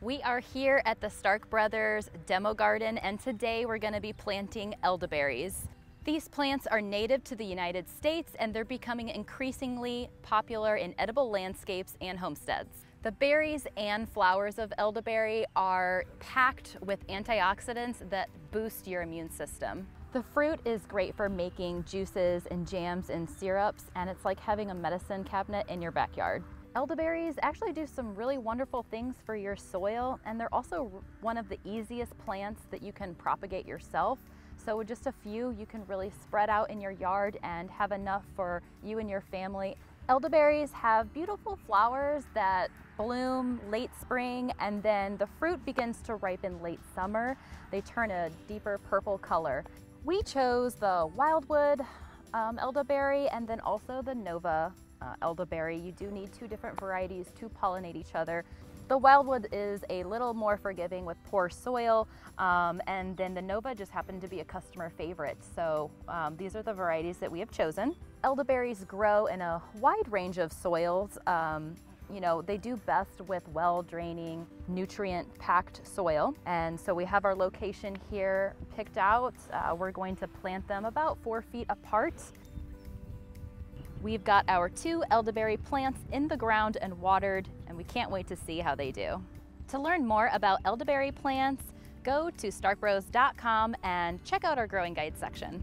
We are here at the Stark Brothers Demo Garden and today we're going to be planting elderberries. These plants are native to the United States and they're becoming increasingly popular in edible landscapes and homesteads. The berries and flowers of elderberry are packed with antioxidants that boost your immune system. The fruit is great for making juices and jams and syrups and it's like having a medicine cabinet in your backyard. Elderberries actually do some really wonderful things for your soil and they're also one of the easiest plants that you can propagate yourself. So with just a few, you can really spread out in your yard and have enough for you and your family. Elderberries have beautiful flowers that bloom late spring and then the fruit begins to ripen late summer. They turn a deeper purple color. We chose the Wyldewood um, elderberry and then also the Nova uh, elderberry. You do need two different varieties to pollinate each other. The Wyldewood is a little more forgiving with poor soil, um, and then the Nova just happened to be a customer favorite. So um, these are the varieties that we have chosen. Elderberries grow in a wide range of soils. Um, you know, they do best with well-draining, nutrient-packed soil. And so we have our location here picked out. Uh, we're going to plant them about four feet apart. We've got our two elderberry plants in the ground and watered, and we can't wait to see how they do. To learn more about elderberry plants, go to starkbros.com and check out our growing guide section.